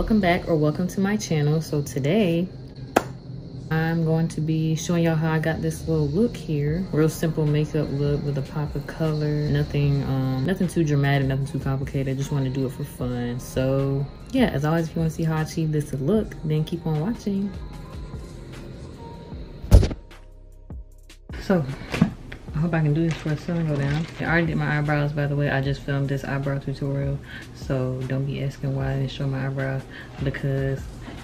welcome back or welcome to my channel. So today i'm going to be showing y'all how i got this little look here. Real simple makeup look with a pop of color. Nothing um nothing too dramatic nothing too complicated. I just want to do it for fun. So yeah as always if you want to see how i achieve this look then keep on watching. So I hope I can do this for a sun go down. I already did my eyebrows, by the way. I just filmed this eyebrow tutorial. So don't be asking why I didn't show my eyebrows because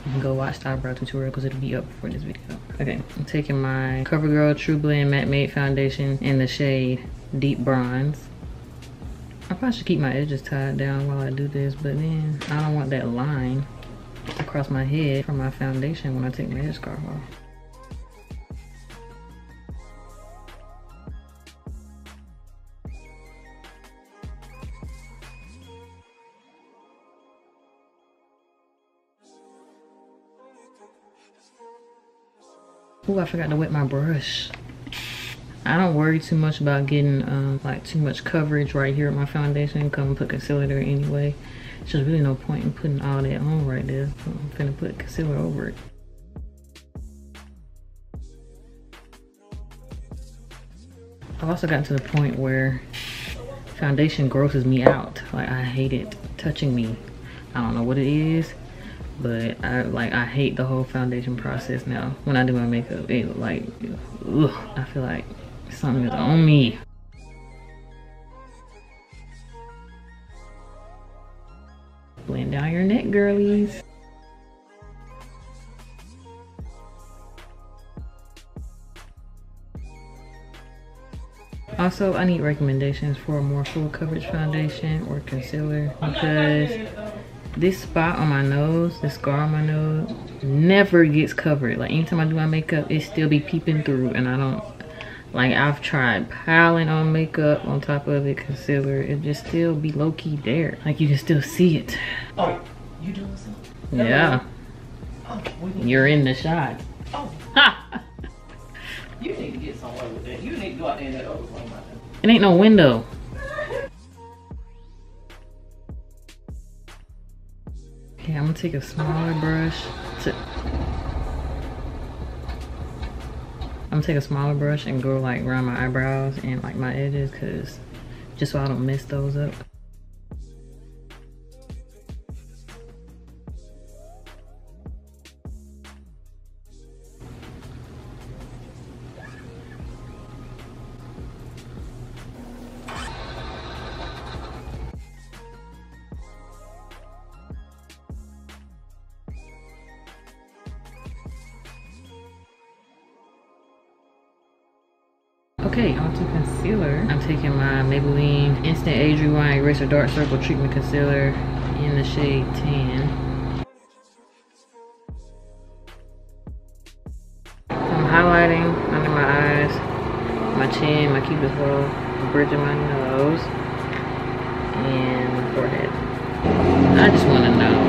you can go watch the eyebrow tutorial because it'll be up before this video. Okay, I'm taking my CoverGirl True Blend Matte Made Foundation in the shade Deep Bronze. I probably should keep my edges tied down while I do this, but then I don't want that line across my head from my foundation when I take my headscarf off. Oh, I forgot to wet my brush. I don't worry too much about getting um, like too much coverage right here with my foundation. Come put concealer there anyway. There's just really no point in putting all that on right there. So I'm gonna put concealer over it. I've also gotten to the point where foundation grosses me out. Like I hate it touching me. I don't know what it is but I like I hate the whole foundation process now. When I do my makeup, it like ugh, I feel like something is on me. Blend down your neck, girlies. Also, I need recommendations for a more full coverage foundation or concealer because this spot on my nose, this scar on my nose, never gets covered. Like anytime I do my makeup, it still be peeping through and I don't, like I've tried piling on makeup on top of it, concealer, it just still be low key there. Like you can still see it. Oh, you doing something? Yeah. Oh, You're in the shot. Oh. Ha! you need to get somewhere with that. You need to go out there in that other room. It ain't no window. Okay, I'm gonna take a smaller brush to I'm gonna take a smaller brush and go like around my eyebrows and like my edges cause just so I don't mess those up. Okay, onto concealer. I'm taking my Maybelline Instant Age Rewind Eraser Dark Circle Treatment Concealer in the shade 10. I'm highlighting under my eyes, my chin, my cupid's bow, the bridge of my nose, and my forehead. I just want to know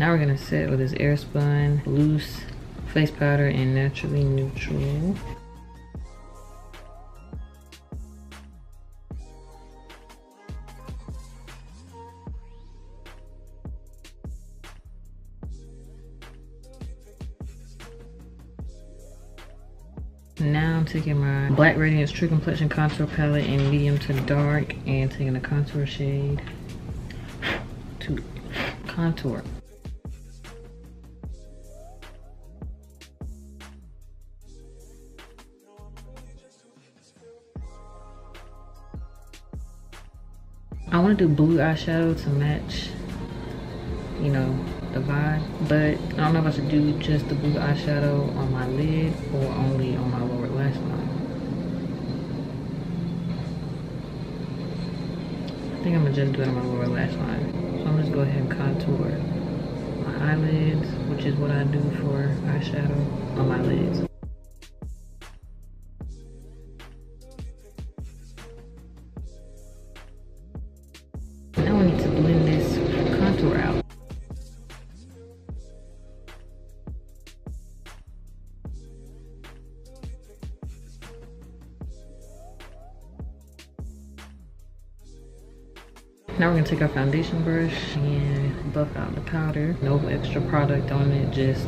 Now we're gonna set with this Airspun loose face powder and naturally neutral. Now I'm taking my Black Radiance True Complexion Contour Palette in medium to dark and taking a contour shade to contour. I want to do blue eyeshadow to match you know, the vibe. But I don't know if I should do just the blue eyeshadow on my lid or only on my lower lash line. I think I'm gonna just do it on my lower lash line. So I'm just go ahead and contour my eyelids, which is what I do for eyeshadow on my lids. Now we're gonna take our foundation brush and buff out the powder. No extra product on it, just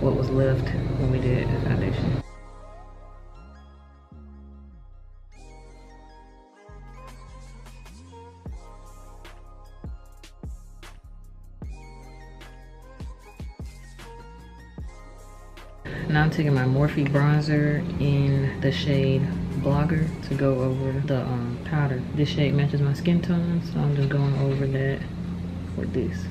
what was left when we did the foundation. Now I'm taking my Morphe bronzer in the shade Blogger to go over the um, powder. This shade matches my skin tone, so I'm just going over that with this.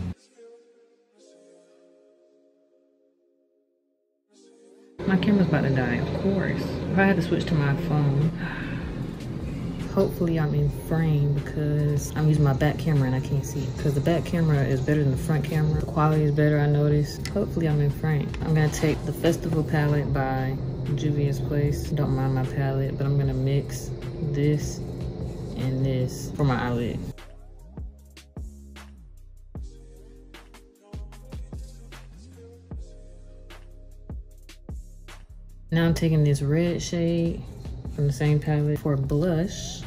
My camera's about to die, of course. If I had to switch to my phone, hopefully I'm in frame because I'm using my back camera and I can't see because the back camera is better than the front camera. The quality is better, I noticed. Hopefully I'm in frame. I'm gonna take the Festival palette by Juvia's Place. Don't mind my palette, but I'm gonna mix this and this for my eyelid. Now I'm taking this red shade from the same palette for blush.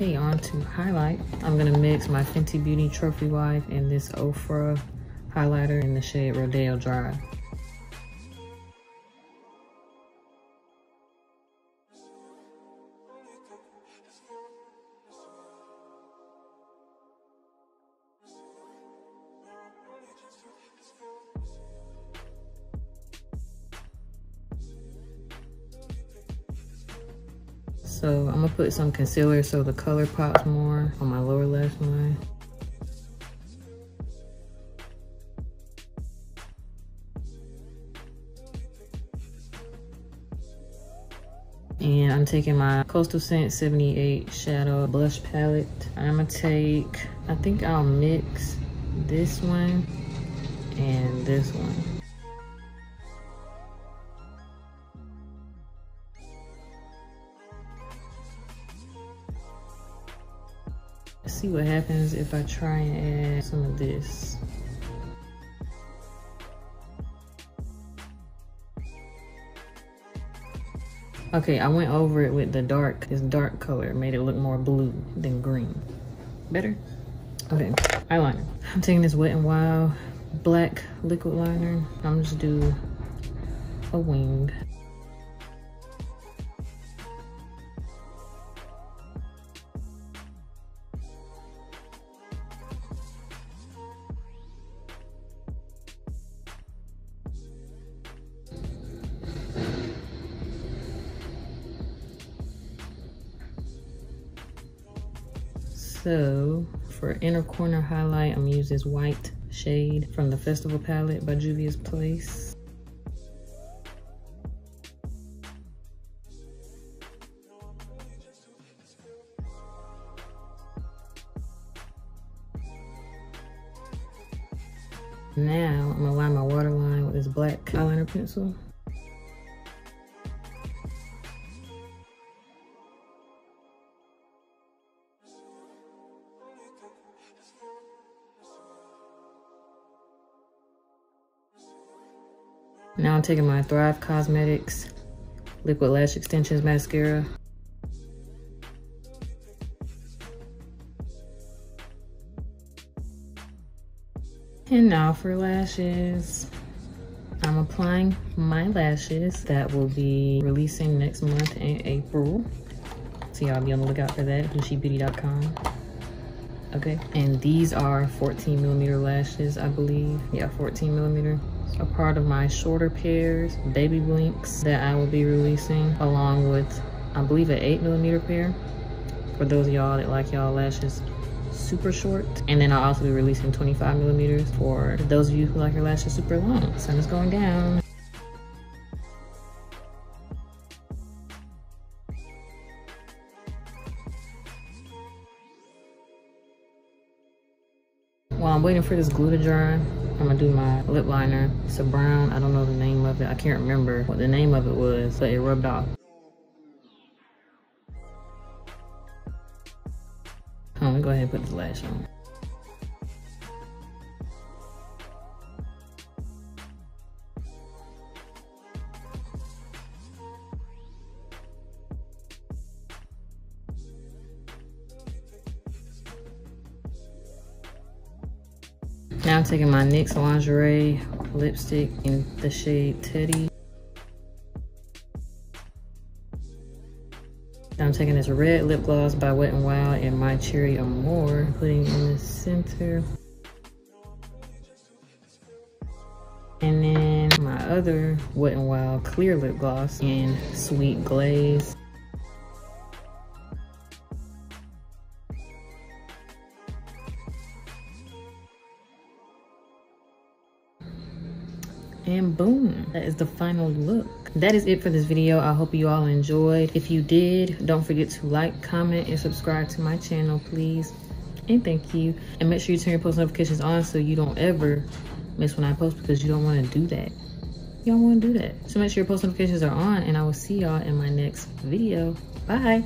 Okay, on to highlight. I'm gonna mix my Fenty Beauty Trophy Wife and this Ofra highlighter in the shade Rodeo Drive. So I'm gonna put some concealer so the color pops more on my lower lash line. And I'm taking my Coastal Scent 78 Shadow Blush Palette. I'm gonna take, I think I'll mix this one and this one. See what happens if I try and add some of this. Okay, I went over it with the dark, this dark color, made it look more blue than green. Better? Okay, eyeliner. I'm taking this Wet n Wild black liquid liner. I'm just do a wing. So for inner corner highlight, I'm gonna use this white shade from the Festival palette by Juvia's Place. Now I'm gonna line my waterline with this black eyeliner pencil. Now I'm taking my Thrive Cosmetics Liquid Lash Extensions Mascara. And now for lashes. I'm applying my lashes that will be releasing next month in April. So y'all be on the lookout for that, WhosSheBeauty.com. Okay, and these are 14 millimeter lashes, I believe. Yeah, 14 millimeter. A part of my shorter pairs, baby blinks that I will be releasing along with, I believe an eight millimeter pair for those of y'all that like y'all lashes super short. And then I'll also be releasing 25 millimeters for those of you who like your lashes super long. Sun is going down. While I'm waiting for this glue to dry, I'm gonna do my lip liner. It's a brown, I don't know the name of it. I can't remember what the name of it was, but it rubbed off. I'm gonna go ahead and put the lash on. Now I'm taking my NYX Lingerie lipstick in the shade Teddy. I'm taking this red lip gloss by Wet n Wild and My Cherry Amour, putting in the center. And then my other Wet n Wild clear lip gloss in Sweet Glaze. And boom that is the final look. That is it for this video. I hope you all enjoyed. If you did don't forget to like comment and subscribe to my channel please. And thank you. And make sure you turn your post notifications on so you don't ever miss when i post because you don't want to do that. You don't want to do that. So make sure your post notifications are on and i will see y'all in my next video. Bye